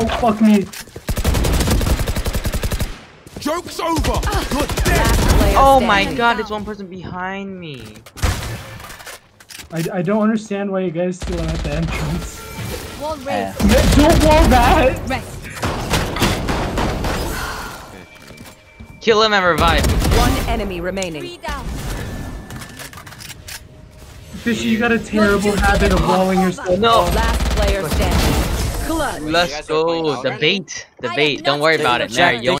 Oh, fuck me. Joke's over. Ah. You're dead. Oh my standing. god, there's one person behind me. I, I don't understand why you guys still at the entrance. Wall eh. Yeah. raised. Don't wall that! Rest. Kill him and revive. One enemy remaining. Three down. Fishy, you got a terrible habit of walling yourself. No. Last player standing. Clutch. Let's guys are going go. out The bait. The bait. Don't worry about it. to There, you